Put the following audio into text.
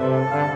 Música